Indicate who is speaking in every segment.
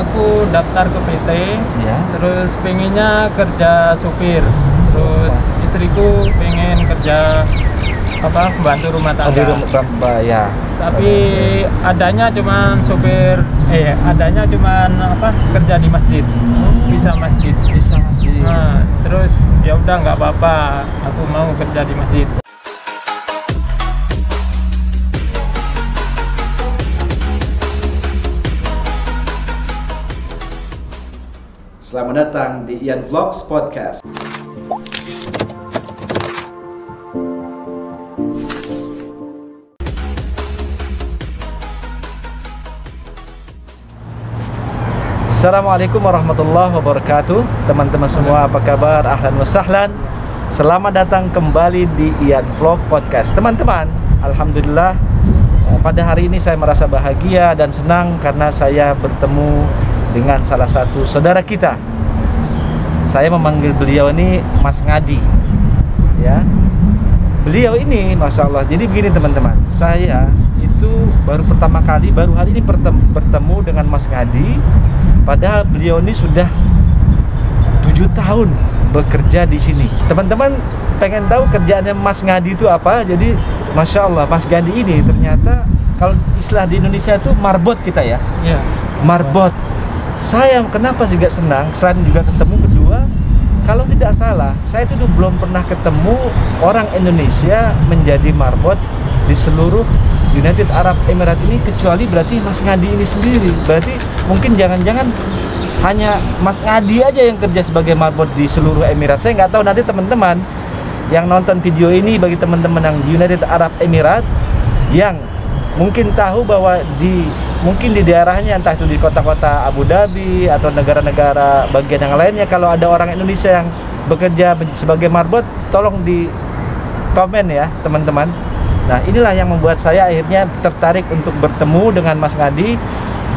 Speaker 1: aku daftar ke PT,
Speaker 2: Ya.
Speaker 1: terus pengennya kerja supir, terus istriku pengen kerja apa pembantu rumah
Speaker 2: Oh, di
Speaker 1: tangga.
Speaker 2: rumah ya.
Speaker 1: Tapi adanya cuman supir, eh adanya cuman apa kerja di masjid, bisa masjid.
Speaker 2: Bisa masjid.
Speaker 1: Nah, terus ya udah nggak apa-apa, aku mau kerja di masjid.
Speaker 2: Selamat datang di Ian Vlogs Podcast. Assalamualaikum warahmatullahi wabarakatuh Teman-teman semua apa kabar? Ahlan wa sahlan Selamat datang kembali di Ian Vlog Podcast Teman-teman, Alhamdulillah Pada hari ini saya merasa bahagia dan senang Karena saya bertemu dengan salah satu saudara kita. Saya memanggil beliau ini Mas Ngadi. Ya. Beliau ini Masya Allah. Jadi begini teman-teman. Saya itu baru pertama kali Baru hari ini bertem- bertemu dengan Mas Ngadi. Padahal beliau ini sudah tujuh tahun bekerja di sini. Teman-teman pengen tahu kerjaannya Mas Ngadi itu apa? Jadi Masya Allah Mas Ngadi ini ternyata kalau istilah di Indonesia itu marbot kita ya.
Speaker 1: Ya.
Speaker 2: marbot saya kenapa juga senang selain juga ketemu kedua. Kalau tidak salah saya itu belum pernah ketemu orang Indonesia menjadi marbot di seluruh United Arab Emirates ini kecuali berarti Mas Ngadi ini sendiri. Berarti mungkin jangan-jangan hanya Mas Ngadi aja yang kerja sebagai marbot di seluruh Emirates saya nggak tahu nanti teman-teman yang nonton video ini bagi teman-teman yang United Arab Emirates yang mungkin tahu bahwa di mungkin di daerahnya entah itu di kota-kota Abu Dhabi atau negara-negara bagian yang lainnya kalau ada orang Indonesia yang bekerja sebagai marbot tolong di komen ya teman-teman. Nah inilah yang membuat saya akhirnya tertarik untuk bertemu dengan Mas Ngadi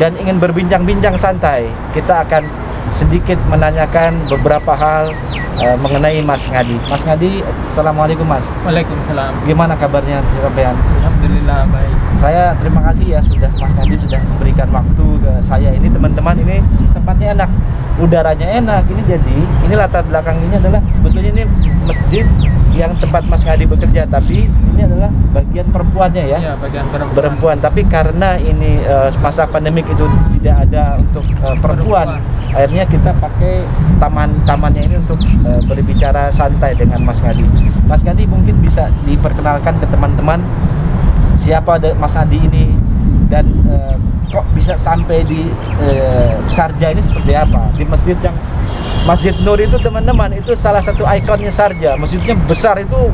Speaker 2: dan ingin berbincang-bincang santai. Kita akan sedikit menanyakan beberapa hal eh, mengenai Mas Ngadi. Mas Ngadi Assalamualaikum Mas.
Speaker 1: Waalaikumsalam.
Speaker 2: gimana kabarnya sampean
Speaker 1: Alhamdulillah baik.
Speaker 2: saya terima kasih ya sudah Mas Ngadi sudah memberikan waktu ke saya ini. Teman-teman ini tempatnya enak udaranya enak. Ini jadi ini latar belakang ini adalah sebetulnya ini masjid yang tempat Mas Ngadi bekerja tapi ini adalah bagian perempuannya ya.
Speaker 1: Ya, bagian perempuan.
Speaker 2: perempuan tapi karena ini eh, masa pandemik itu tidak ada untuk eh, perempuan akhirnya kita pakai taman tamannya ini untuk eh, berbicara santai dengan Mas Ngadi Mas Ngadi mungkin bisa diperkenalkan ke teman-teman siapa ada Mas Adi ini dan eh, kok bisa sampai di eh, Sarja ini seperti apa? Di masjid yang Masjid Nur itu teman-teman itu salah satu ikonnya Sarja. Masjidnya besar itu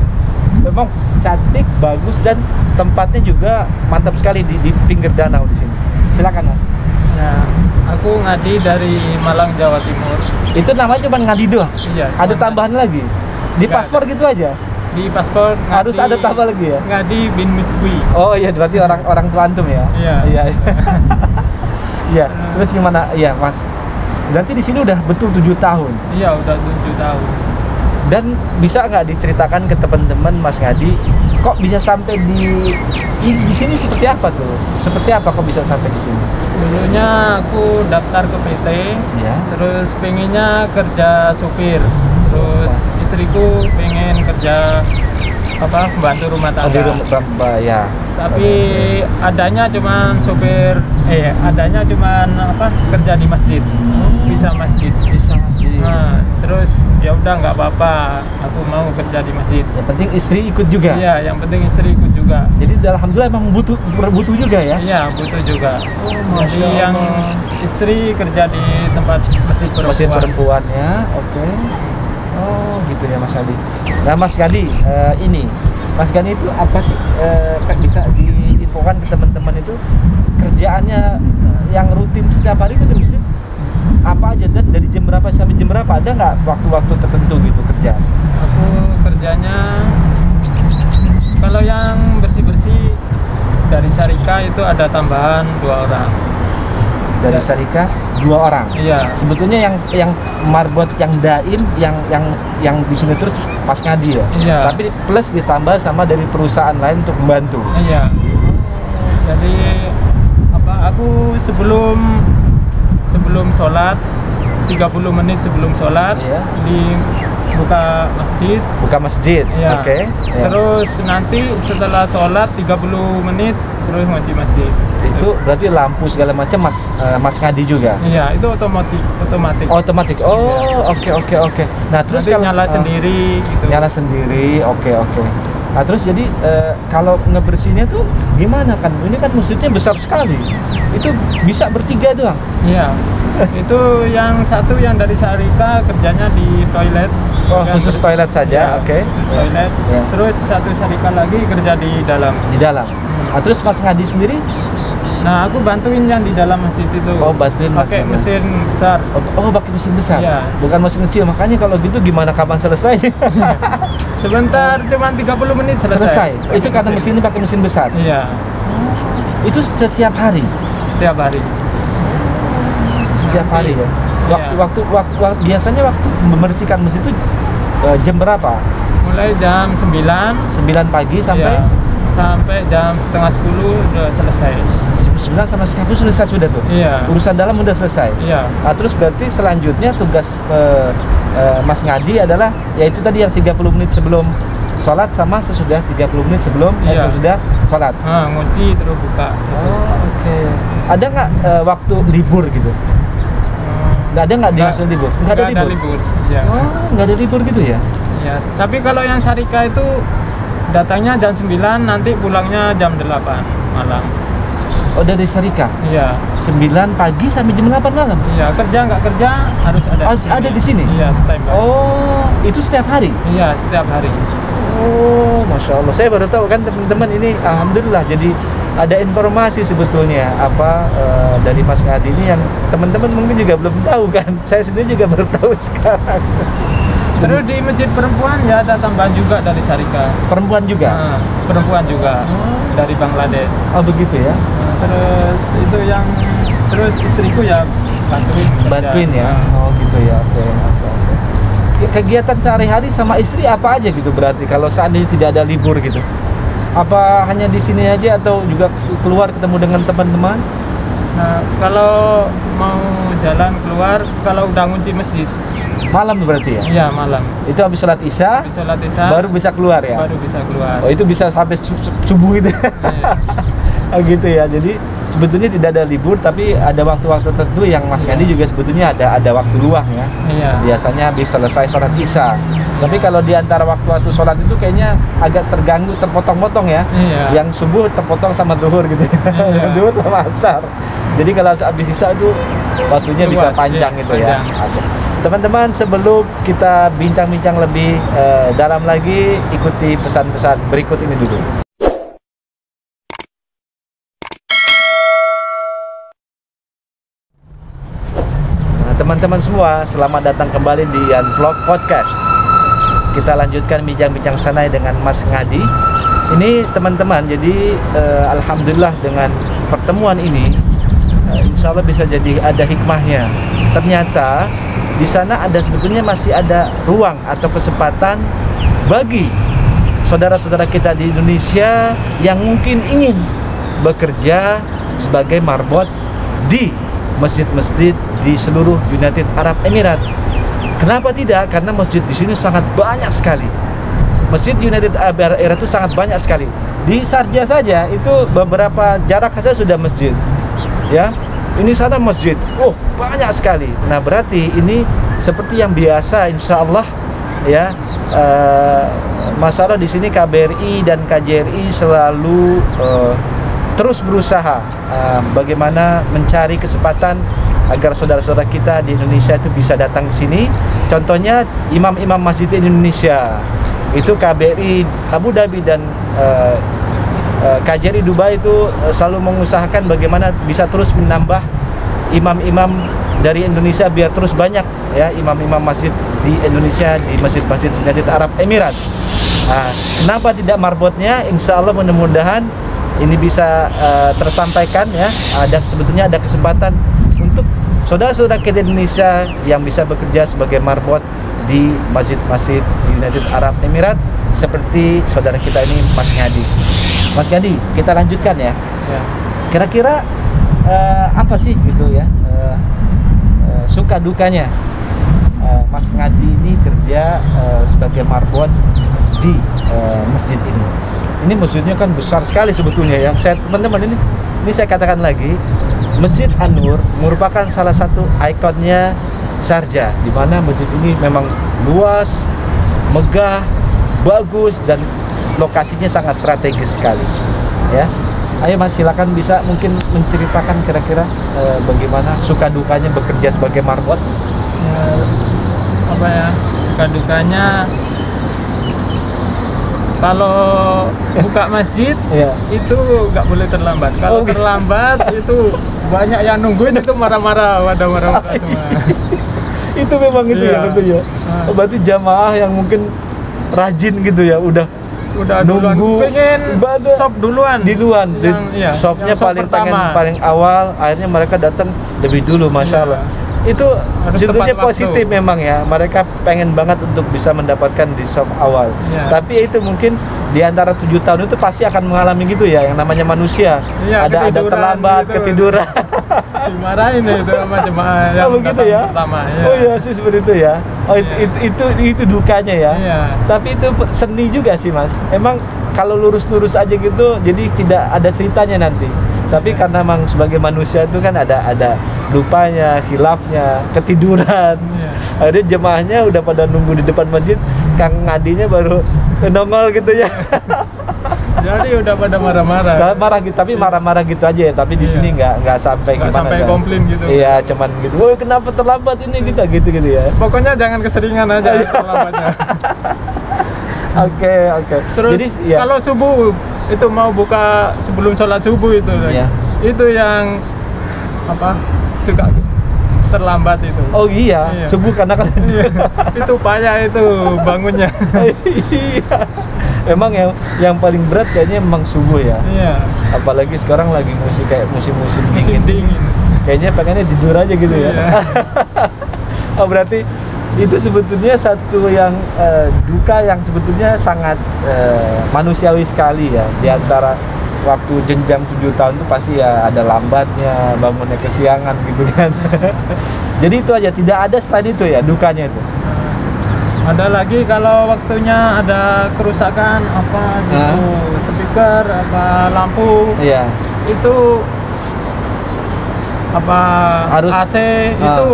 Speaker 2: memang cantik bagus dan tempatnya juga mantap sekali di, di pinggir danau di sini. Silakan mas.
Speaker 1: Ya, aku ngadi dari Malang Jawa Timur.
Speaker 2: itu namanya cuma ngadi doang?
Speaker 1: Iya.
Speaker 2: ada tambahan lagi? Di
Speaker 1: Nggak
Speaker 2: paspor gitu aja?
Speaker 1: Di paspor
Speaker 2: harus
Speaker 1: ngadi-
Speaker 2: ada tambah lagi ya?
Speaker 1: Ngadi bin Miswi.
Speaker 2: oh iya berarti orang orang tua antum ya?
Speaker 1: Iya.
Speaker 2: iya. Iya terus gimana? Iya mas berarti di sini udah betul tujuh tahun
Speaker 1: Iya, udah 7 tahun.
Speaker 2: dan bisa nggak diceritakan ke teman-teman Mas Ngadi kok bisa sampai di di sini seperti apa tuh seperti apa kok bisa sampai di sini
Speaker 1: Dulunya aku daftar ke PT,
Speaker 2: ya
Speaker 1: terus pengennya kerja supir. Terus istriku pengen kerja apa pembantu rumah
Speaker 2: oh, di
Speaker 1: tangga.
Speaker 2: rumah ya
Speaker 1: Tapi adanya cuman supir eh adanya cuman apa kerja di masjid. Bisa masjid.
Speaker 2: bisa masjid
Speaker 1: Nah, terus ya udah nggak apa-apa, aku mau kerja di masjid.
Speaker 2: yang penting istri ikut juga
Speaker 1: Iya, yang penting istri ikut juga.
Speaker 2: jadi alhamdulillah emang butuh butuh juga ya
Speaker 1: Iya, butuh juga.
Speaker 2: Oh,
Speaker 1: Jadi
Speaker 2: Masya
Speaker 1: yang
Speaker 2: Allah.
Speaker 1: istri kerja di tempat masjid perempuan.
Speaker 2: mesin perempuan ya oke oh gitu ya Mas Adi nah Mas Gadi eh, ini Mas Gadi itu apa sih eh, bisa diinfokan ke teman-teman itu? Kerjaannya eh, yang rutin setiap hari itu masjid apa aja dan? Dari jam berapa sampai jam berapa? Ada nggak waktu-waktu tertentu gitu kerja?
Speaker 1: Aku kerjanya kalau yang bersih-bersih dari Sarika itu ada tambahan dua orang.
Speaker 2: Dari
Speaker 1: Ya.
Speaker 2: Sarika dua orang
Speaker 1: Iya.
Speaker 2: sebetulnya yang yang marbot yang daim yang yang yang di sini terus pas ngadi ya
Speaker 1: Iya.
Speaker 2: tapi plus ditambah sama dari perusahaan lain untuk membantu
Speaker 1: Iya. Jadi apa aku sebelum sebelum sholat 30 menit sebelum sholat
Speaker 2: Iya.
Speaker 1: Dibuka masjid
Speaker 2: Buka masjid.
Speaker 1: ya
Speaker 2: Oke. Ya.
Speaker 1: terus nanti setelah sholat 30 menit terus ngaji masjid
Speaker 2: itu berarti lampu segala macam Mas eh, Mas Ngadi juga.
Speaker 1: iya itu otomatis otomatis
Speaker 2: Otomatis. Oh, oke oke oke. Nah, terus
Speaker 1: Nanti
Speaker 2: kalau
Speaker 1: nyala
Speaker 2: eh,
Speaker 1: sendiri gitu
Speaker 2: nyala sendiri. Oke oke. Nah, terus jadi eh, kalau ngebersihinnya tuh gimana kan? Ini kan masjidnya besar sekali. Itu bisa bertiga doang.
Speaker 1: iya itu yang satu yang dari Sarika kerjanya di toilet
Speaker 2: Oh,
Speaker 1: Kan
Speaker 2: khusus toilet saja.
Speaker 1: Iya,
Speaker 2: Oke.
Speaker 1: khusus
Speaker 2: Ya.
Speaker 1: toilet
Speaker 2: Ya.
Speaker 1: terus satu Sarika lagi kerja di dalam
Speaker 2: Di dalam.
Speaker 1: Hmm.
Speaker 2: Nah, terus Mas Ngadi sendiri
Speaker 1: nah aku bantuin yang di dalam masjid itu
Speaker 2: Oh, bantuin
Speaker 1: pakai mesin besar
Speaker 2: Oh, oh pakai mesin besar,
Speaker 1: Iya.
Speaker 2: bukan mesin kecil. Makanya kalau gitu gimana kapan selesai?
Speaker 1: sebentar cuma 30 menit selesai,
Speaker 2: selesai. Itu karena mesin ini pakai mesin besar.
Speaker 1: iya
Speaker 2: Itu setiap hari.
Speaker 1: setiap hari
Speaker 2: Setiap hari ya. Waktu,
Speaker 1: Iya.
Speaker 2: waktu, waktu, waktu- biasanya waktu membersihkan mesin itu eh, jam berapa?
Speaker 1: mulai jam 9
Speaker 2: 9 pagi sampai
Speaker 1: iya, sampai jam setengah 10 udah selesai
Speaker 2: jam 9 sama setengah sepuluh selesai sudah tuh.
Speaker 1: iya
Speaker 2: Urusan dalam udah selesai.
Speaker 1: iya
Speaker 2: Nah, terus berarti selanjutnya tugas eh, eh, Mas Ngadi adalah yaitu tadi yang 30 menit sebelum sholat sama sesudah 30 menit sebelum eh,
Speaker 1: Iya.
Speaker 2: sesudah sholat.
Speaker 1: nah, ngunci terus buka
Speaker 2: Oh, oke. Ada nggak eh, waktu libur gitu? Nggak ada nggak di
Speaker 1: nggak-
Speaker 2: maksud libur? Nggak ada libur.
Speaker 1: libur iya
Speaker 2: Oh, nggak ada libur gitu ya?
Speaker 1: Iya, tapi kalau yang Sarika itu datangnya jam 9 nanti pulangnya jam 8 malam
Speaker 2: Oh, dari Sarika.
Speaker 1: iya
Speaker 2: 9 pagi sampai jam 8 malam.
Speaker 1: iya kerja nggak kerja harus ada
Speaker 2: Harus ada di sini?
Speaker 1: iya standby
Speaker 2: Oh, itu setiap hari.
Speaker 1: iya setiap hari
Speaker 2: Oh, masya Allah. Saya baru tahu kan teman-teman ini, alhamdulillah. Jadi ada informasi sebetulnya apa eh, dari Mas Ngadi ini yang teman-teman mungkin juga belum tahu kan. Saya sendiri juga baru tahu sekarang.
Speaker 1: terus di masjid perempuan ya ada tambahan juga dari Sarika
Speaker 2: Perempuan juga.
Speaker 1: Nah, perempuan juga
Speaker 2: Oh.
Speaker 1: dari Bangladesh
Speaker 2: Oh, begitu ya.
Speaker 1: Nah, terus itu yang terus istriku ya bantuin.
Speaker 2: Bantuin ya.
Speaker 1: Nah,
Speaker 2: Oh, gitu ya. Oke. oke. Ya, Kegiatan sehari-hari sama istri apa aja gitu berarti kalau seandainya tidak ada libur gitu. Apa hanya di sini aja atau juga keluar ketemu dengan teman-teman?
Speaker 1: nah, kalau mau jalan keluar kalau udah ngunci masjid
Speaker 2: Malam berarti ya?
Speaker 1: iya malam
Speaker 2: Itu habis sholat isya,
Speaker 1: Habis sholat isya
Speaker 2: baru bisa keluar ya?
Speaker 1: baru bisa keluar
Speaker 2: Oh itu bisa sampai su- su- subuh itu.
Speaker 1: Iya.
Speaker 2: oh gitu ya. Jadi sebetulnya tidak ada libur tapi ada waktu-waktu tertentu yang Mas
Speaker 1: Iya.
Speaker 2: Kandi juga sebetulnya ada ada waktu luang ya.
Speaker 1: iya
Speaker 2: Biasanya habis selesai sholat isya. Tapi kalau di antara waktu-waktu sholat itu kayaknya agak terganggu, terpotong-potong ya.
Speaker 1: iya
Speaker 2: Yang subuh terpotong sama duhur gitu.
Speaker 1: Iya.
Speaker 2: duhur sama asar. Jadi kalau habis isya itu waktunya bisa
Speaker 1: Luas,
Speaker 2: panjang
Speaker 1: iya,
Speaker 2: gitu ya. Teman-teman sebelum kita bincang-bincang lebih eh, dalam lagi ikuti pesan-pesan berikut ini dulu. Teman-teman semua, selamat datang kembali di Yan Vlog Podcast. Kita lanjutkan bincang-bincang sanai dengan Mas Ngadi. Ini teman-teman, jadi eh, alhamdulillah dengan pertemuan ini, eh, insya Allah bisa jadi ada hikmahnya. Ternyata di sana ada sebetulnya masih ada ruang atau kesempatan bagi saudara-saudara kita di Indonesia yang mungkin ingin bekerja sebagai marbot di masjid-masjid di seluruh United Arab Emirates. Kenapa tidak? Karena masjid di sini sangat banyak sekali. Masjid United Arab Emirates itu sangat banyak sekali. Di Sarja saja itu beberapa jarak saja sudah masjid. Ya, ini sana masjid. Oh, banyak sekali. Nah, berarti ini seperti yang biasa insya Allah ya eh, masalah di sini KBRI dan KJRI selalu eh, terus berusaha eh, bagaimana mencari kesempatan agar saudara-saudara kita di Indonesia itu bisa datang ke sini. Contohnya imam-imam masjid di Indonesia itu KBRI Abu Dhabi dan eh, eh, KJRI Dubai itu eh, selalu mengusahakan bagaimana bisa terus menambah imam-imam dari Indonesia biar terus banyak ya imam-imam masjid di Indonesia di masjid-masjid United Arab Emirates. Nah, kenapa tidak marbotnya? Insya Allah mudah-mudahan ini bisa eh, tersampaikan ya. Ada sebetulnya ada kesempatan untuk saudara-saudara kita Indonesia yang bisa bekerja sebagai marbot di masjid-masjid di United Arab Emirates seperti saudara kita ini Mas Ngadi. Mas Ngadi, kita lanjutkan ya.
Speaker 1: ya.
Speaker 2: Kira-kira eh, apa sih gitu ya? eh, suka dukanya Mas Ngadi ini kerja eh, sebagai marbot di eh, masjid ini. Ini masjidnya kan besar sekali sebetulnya ya. Saya teman-teman ini ini saya katakan lagi, Masjid An-Nur merupakan salah satu ikonnya Sarja di mana masjid ini memang luas, megah, bagus dan lokasinya sangat strategis sekali. Ya. Ayo Mas silakan bisa mungkin menceritakan kira-kira eh, bagaimana suka dukanya bekerja sebagai marbot.
Speaker 1: Ya, apa ya suka dukanya kalau buka masjid
Speaker 2: Iya.
Speaker 1: itu nggak boleh terlambat kalau
Speaker 2: Oh,
Speaker 1: terlambat itu banyak yang nungguin itu marah-marah wadah marah-marah semua
Speaker 2: itu memang itu
Speaker 1: Iya.
Speaker 2: ya betul ya.
Speaker 1: Ah.
Speaker 2: Oh, berarti jamaah yang mungkin rajin gitu ya, udah
Speaker 1: udah duluan
Speaker 2: Nunggu
Speaker 1: pengen
Speaker 2: ibadah
Speaker 1: sop duluan
Speaker 2: di
Speaker 1: Yang- iya,
Speaker 2: shopnya
Speaker 1: yang shop
Speaker 2: paling pengen
Speaker 1: pertama.
Speaker 2: paling awal, akhirnya mereka datang lebih dulu, masya
Speaker 1: Iya.
Speaker 2: Allah. Itu sebetulnya
Speaker 1: tepat waktu.
Speaker 2: positif memang ya. Mereka pengen banget untuk bisa mendapatkan di shop awal.
Speaker 1: Iya.
Speaker 2: Tapi ya itu mungkin di antara tujuh tahun itu pasti akan mengalami gitu ya, yang namanya manusia.
Speaker 1: Iya,
Speaker 2: ada ada terlambat,
Speaker 1: gitu.
Speaker 2: ketiduran.
Speaker 1: dimarahin ya itu sama jemaah yang
Speaker 2: oh begitu
Speaker 1: datang
Speaker 2: ya?
Speaker 1: pertama ya.
Speaker 2: Oh iya sih seperti itu ya. Oh itu,
Speaker 1: Iya.
Speaker 2: itu, itu itu dukanya ya.
Speaker 1: Iya.
Speaker 2: Tapi itu seni juga sih mas. Emang kalau lurus-lurus aja gitu, jadi tidak ada ceritanya nanti. Tapi karena memang sebagai manusia itu kan ada ada lupanya, hilafnya, ketiduran.
Speaker 1: Iya.
Speaker 2: Akhirnya jemaahnya udah pada nunggu di depan masjid, Kang Ngadinya baru nongol gitu ya.
Speaker 1: jadi udah pada marah-marah
Speaker 2: Nggak marah gitu, tapi marah-marah gitu aja ya. Tapi di
Speaker 1: Iya.
Speaker 2: sini nggak nggak sampai
Speaker 1: Nggak
Speaker 2: gimana.
Speaker 1: sampai
Speaker 2: kan.
Speaker 1: komplain gitu.
Speaker 2: Iya, cuman gitu. Oh kenapa terlambat ini kita gitu gitu ya.
Speaker 1: pokoknya jangan keseringan aja
Speaker 2: Iya.
Speaker 1: terlambatnya
Speaker 2: Oke oke.
Speaker 1: Terus
Speaker 2: Jadi ya.
Speaker 1: kalau subuh itu mau buka sebelum sholat subuh itu
Speaker 2: Iya.
Speaker 1: itu yang apa suka terlambat itu.
Speaker 2: Oh iya,
Speaker 1: Iya.
Speaker 2: subuh karena kan
Speaker 1: Iya, itu payah itu bangunnya.
Speaker 2: iya. Emang yang yang paling berat kayaknya emang subuh ya.
Speaker 1: Iya.
Speaker 2: Apalagi sekarang lagi musim kayak musim-musim
Speaker 1: Musim
Speaker 2: dingin.
Speaker 1: dingin.
Speaker 2: Kayaknya pengennya tidur aja gitu ya.
Speaker 1: Iya.
Speaker 2: oh berarti itu sebetulnya satu yang eh, duka yang sebetulnya sangat eh, manusiawi sekali ya. Di antara waktu jenjang tujuh tahun itu pasti ya ada lambatnya bangunnya kesiangan gitu kan. Jadi itu aja tidak ada selain itu ya dukanya itu.
Speaker 1: Ada lagi kalau waktunya ada kerusakan apa gitu, speaker apa lampu.
Speaker 2: Iya.
Speaker 1: Itu apa
Speaker 2: Harus-
Speaker 1: AC
Speaker 2: Ah.
Speaker 1: itu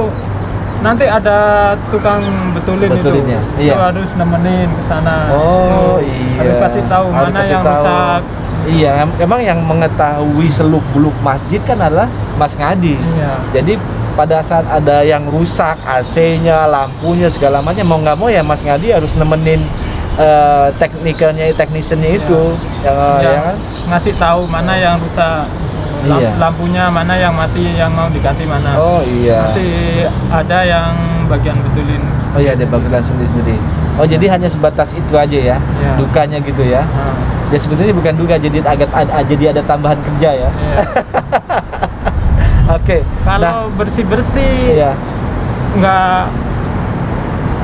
Speaker 1: nanti ada tukang betulin,
Speaker 2: Betulinnya,
Speaker 1: itu.
Speaker 2: iya.
Speaker 1: Itu harus nemenin ke sana.
Speaker 2: Oh
Speaker 1: Itu
Speaker 2: iya.
Speaker 1: Harus kasih tahu
Speaker 2: Harus
Speaker 1: mana
Speaker 2: kasih
Speaker 1: yang
Speaker 2: tahu.
Speaker 1: rusak.
Speaker 2: Iya, em- emang yang mengetahui seluk beluk masjid kan adalah Mas Ngadi.
Speaker 1: Iya.
Speaker 2: Jadi pada saat ada yang rusak AC-nya, lampunya segala macam mau nggak mau ya Mas Ngadi harus nemenin eh, teknikalnya, teknisiannya itu, yang,
Speaker 1: Yang
Speaker 2: ya kan?
Speaker 1: ngasih tahu mana yang rusak.
Speaker 2: Iya.
Speaker 1: Lampunya mana yang mati, yang mau diganti mana.
Speaker 2: Oh iya.
Speaker 1: Nanti ada yang bagian betulin.
Speaker 2: Oh iya, ada bagian sendiri-sendiri. Oh jadi hanya sebatas itu aja ya,
Speaker 1: Iya.
Speaker 2: dukanya gitu ya.
Speaker 1: Nah,
Speaker 2: Ya sebetulnya bukan duka, jadi agak ada, jadi ada tambahan kerja ya.
Speaker 1: iya.
Speaker 2: Oke. Nah,
Speaker 1: Kalau bersih-bersih
Speaker 2: iya.
Speaker 1: nggak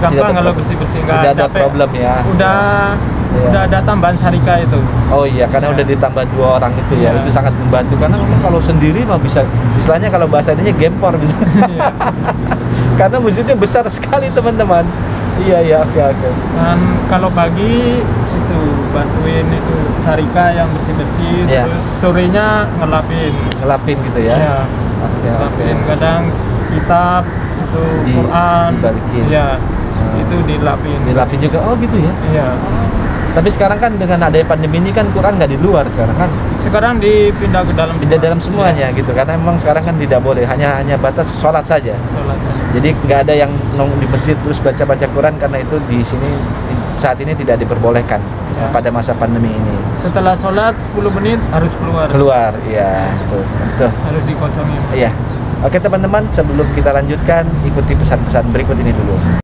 Speaker 2: Tidak ada
Speaker 1: gampang kalau bersih bersih nggak
Speaker 2: ada problem ya.
Speaker 1: udah
Speaker 2: Iya.
Speaker 1: udah ada tambahan sarika itu
Speaker 2: Oh iya, karena
Speaker 1: Iya.
Speaker 2: udah ditambah dua orang itu ya,
Speaker 1: Iya.
Speaker 2: itu sangat membantu. Karena memang kalau sendiri mah bisa, istilahnya kalau bahasanya gempor bisa.
Speaker 1: Iya.
Speaker 2: karena wujudnya besar sekali teman-teman. Iya iya, oke oke.
Speaker 1: dan kalau pagi itu bantuin itu sarika yang bersih bersih
Speaker 2: Iya.
Speaker 1: terus sorenya ngelapin
Speaker 2: Ngelapin gitu ya.
Speaker 1: Iya,
Speaker 2: Oke oke.
Speaker 1: ngelapin kadang kitab itu
Speaker 2: Di-
Speaker 1: Quran
Speaker 2: dibalikin.
Speaker 1: ya
Speaker 2: Hmm.
Speaker 1: itu dilapin
Speaker 2: Dilapin juga. Oh gitu ya.
Speaker 1: iya
Speaker 2: Tapi sekarang kan dengan adanya pandemi ini kan Quran nggak di luar sekarang kan.
Speaker 1: sekarang dipindah ke dalam semua.
Speaker 2: dalam semuanya
Speaker 1: Iya,
Speaker 2: gitu. Karena memang sekarang kan tidak boleh, hanya hanya batas sholat saja.
Speaker 1: sholat saja.
Speaker 2: Jadi nggak ada yang nong di masjid terus baca-baca Quran karena itu di sini saat ini tidak diperbolehkan
Speaker 1: Ya.
Speaker 2: pada masa pandemi ini.
Speaker 1: setelah sholat 10 menit harus keluar
Speaker 2: Keluar, iya, betul. betul.
Speaker 1: harus dikosongin
Speaker 2: Iya. Oke teman-teman, sebelum kita lanjutkan, ikuti pesan-pesan berikut ini dulu.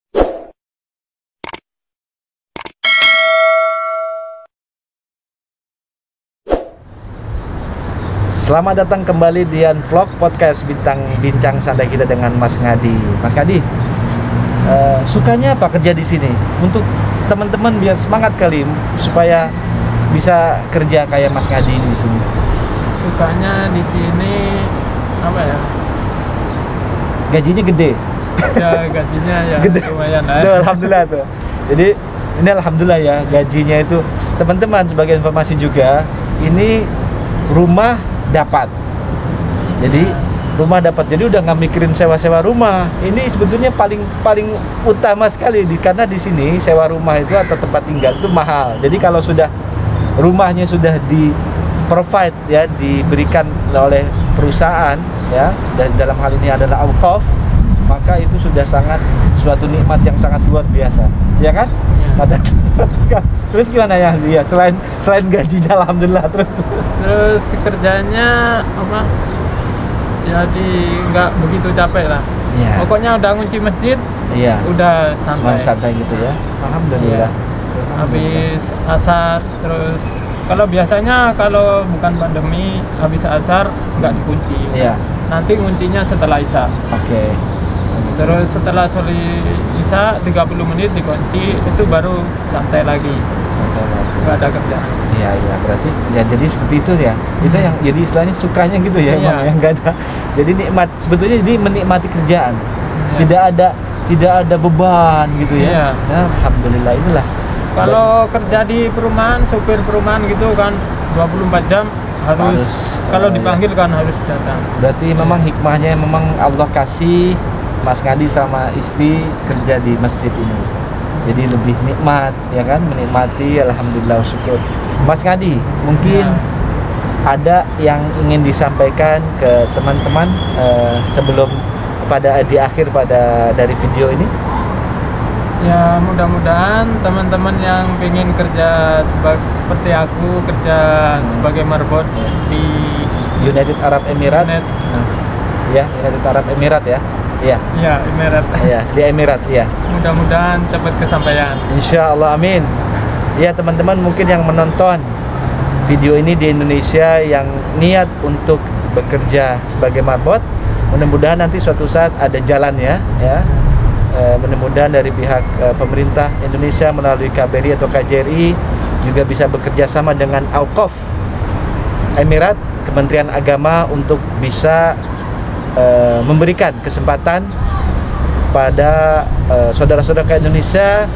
Speaker 2: Selamat datang kembali di Vlog Podcast Bintang Bincang Santai kita dengan Mas Ngadi. Mas Ngadi, eh, sukanya apa kerja di sini? Untuk teman-teman biar semangat kali supaya bisa kerja kayak Mas Ngadi ini di sini.
Speaker 1: sukanya di sini apa ya
Speaker 2: Gajinya gede.
Speaker 1: ya gajinya ya
Speaker 2: Gede.
Speaker 1: lumayan lah
Speaker 2: Tuh, alhamdulillah tuh. Jadi ini alhamdulillah ya gajinya itu teman-teman sebagai informasi juga ini rumah dapat. Jadi rumah dapat. Jadi udah nggak mikirin sewa-sewa rumah. Ini sebetulnya paling paling utama sekali di karena di sini sewa rumah itu atau tempat tinggal itu mahal. Jadi kalau sudah rumahnya sudah di provide ya diberikan oleh perusahaan ya dan dalam hal ini adalah Auqaf maka itu sudah sangat suatu nikmat yang sangat luar biasa? Ya kan?
Speaker 1: Iya.
Speaker 2: Pada- terus gimana ya dia selain selain gajinya alhamdulillah terus?
Speaker 1: Terus kerjanya apa? Jadi nggak begitu capek lah.
Speaker 2: Iya.
Speaker 1: pokoknya udah ngunci masjid
Speaker 2: iya.
Speaker 1: udah santai.
Speaker 2: Santai gitu ya? Alhamdulillah.
Speaker 1: Habis asar terus kalau biasanya kalau bukan pandemi habis asar nggak dikunci.
Speaker 2: Iya.
Speaker 1: Nanti kuncinya setelah isya.
Speaker 2: Oke
Speaker 1: terus setelah soli isya 30 menit dikunci itu baru santai lagi.
Speaker 2: Santai lagi.
Speaker 1: nggak ada kerjaan
Speaker 2: Iya iya. Berarti ya jadi seperti itu ya. Itu yang jadi istilahnya sukanya gitu ya emang yang nggak ada. Jadi nikmat sebetulnya jadi menikmati kerjaan.
Speaker 1: Iya.
Speaker 2: tidak ada tidak ada beban gitu ya.
Speaker 1: Iya.
Speaker 2: Ya, alhamdulillah inilah.
Speaker 1: Kalau kerja di perumahan supir perumahan gitu kan 24 jam harus,
Speaker 2: Harus,
Speaker 1: kalau
Speaker 2: eh,
Speaker 1: dipanggil kan harus datang.
Speaker 2: Berarti memang hikmahnya memang Allah kasih Mas Ngadi sama istri kerja di masjid ini. Jadi lebih nikmat ya kan? Menikmati alhamdulillah syukur. Mas Ngadi mungkin
Speaker 1: Ya.
Speaker 2: ada yang ingin disampaikan ke teman-teman eh, sebelum pada di akhir pada dari video ini?
Speaker 1: Ya mudah-mudahan teman-teman yang pengen kerja seba- seperti aku kerja sebagai marbot di
Speaker 2: United Arab Emirat.
Speaker 1: Net
Speaker 2: Nah, ya United Arab Emirat ya ya
Speaker 1: ya Emirat.
Speaker 2: Ya di Emirat ya
Speaker 1: mudah-mudahan cepat kesampaian.
Speaker 2: Insya Allah amin. Ya teman-teman mungkin yang menonton video ini di Indonesia yang niat untuk bekerja sebagai marbot Mudah-mudahan nanti suatu saat ada jalannya ya. Eh, Mudah-mudahan dari pihak eh, pemerintah Indonesia melalui KBRI atau KJRI juga bisa bekerja sama dengan Auqaf Emirat Kementerian Agama untuk bisa eh, memberikan kesempatan pada eh, saudara-saudara Indonesia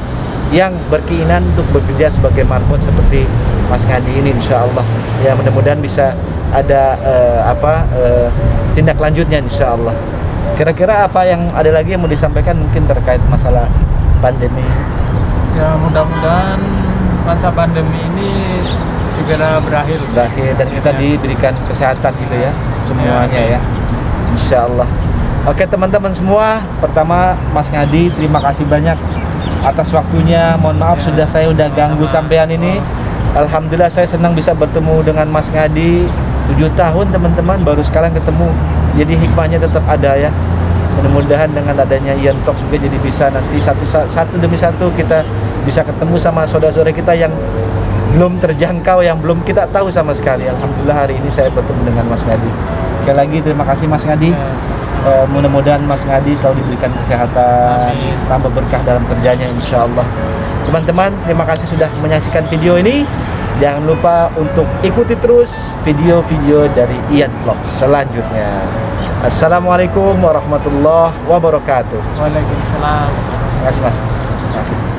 Speaker 2: yang berkeinginan untuk bekerja sebagai marbot seperti Mas Ngadi ini insya Allah. Ya mudah-mudahan bisa ada eh, apa eh, tindak lanjutnya insya Allah. Kira-kira apa yang ada lagi yang mau disampaikan mungkin terkait masalah pandemi?
Speaker 1: Ya mudah-mudahan masa pandemi ini segera berakhir.
Speaker 2: Berakhir dan kita
Speaker 1: Ya.
Speaker 2: diberikan kesehatan gitu ya semuanya ya Insya Allah Oke teman-teman semua pertama Mas Ngadi terima kasih banyak atas waktunya. Mohon maaf
Speaker 1: Ya,
Speaker 2: sudah saya udah ganggu sampean ini. Alhamdulillah saya senang bisa bertemu dengan Mas Ngadi. 7 tahun teman-teman baru sekarang ketemu. Jadi hikmahnya tetap ada ya. Mudah-mudahan dengan adanya Ian Talk juga jadi bisa nanti satu satu demi satu kita bisa ketemu sama saudara-saudara kita yang belum terjangkau yang belum kita tahu sama sekali. Alhamdulillah hari ini saya bertemu dengan Mas Ngadi sekali lagi terima kasih Mas Ngadi.
Speaker 1: Ya.
Speaker 2: Eh, mudah-mudahan Mas Ngadi selalu diberikan kesehatan
Speaker 1: Amin.
Speaker 2: tambah berkah dalam kerjanya insya Allah. Teman-teman terima kasih sudah menyaksikan video ini. Jangan lupa untuk ikuti terus video-video dari Ian Vlog selanjutnya. Assalamualaikum warahmatullahi wabarakatuh.
Speaker 1: Waalaikumsalam.
Speaker 2: Terima kasih Mas. Terima kasih